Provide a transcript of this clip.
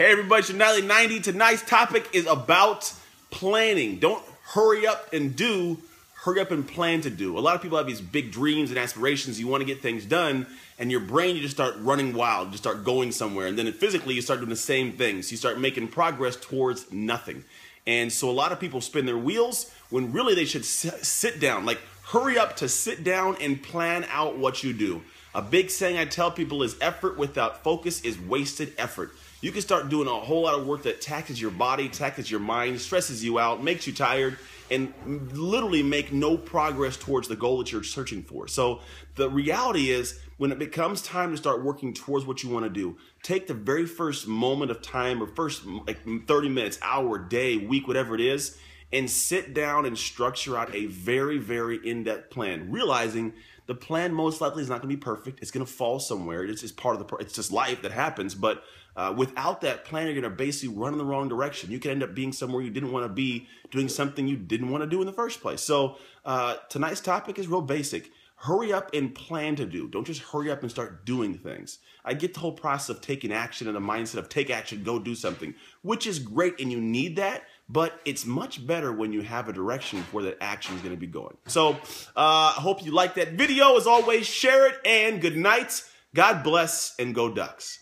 Hey everybody, it's Nightly 90. Tonight's topic is about planning. Don't hurry up and do, hurry up and plan to do. A lot of people have these big dreams and aspirations. You want to get things done, and your brain, you just start running wild, you just start going somewhere. And then physically, you start doing the same things. You start making progress towards nothing. And so a lot of people spin their wheels when really they should sit down. Like, hurry up to sit down and plan out what you do. A big saying I tell people is effort without focus is wasted effort you can start doing a whole lot of work that taxes your body, taxes your mind, stresses you out, makes you tired, and literally make no progress towards the goal that you're searching for. So the reality is, when it becomes time to start working towards what you want to do, take the very first moment of time or first like 30 minutes, hour, day, week, whatever it is, and sit down and structure out a very, very in-depth plan, realizing the plan most likely is not going to be perfect. It's going to fall somewhere. It's just part of the. It's just life that happens. But uh, without that plan, you're going to basically run in the wrong direction. You can end up being somewhere you didn't want to be, doing something you didn't want to do in the first place. So uh, tonight's topic is real basic. Hurry up and plan to do. Don't just hurry up and start doing things. I get the whole process of taking action and the mindset of take action, go do something, which is great and you need that. But it's much better when you have a direction where that action is going to be going. So uh, I hope you like that video. As always, share it and good night. God bless and go Ducks.